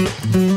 Mm-hmm.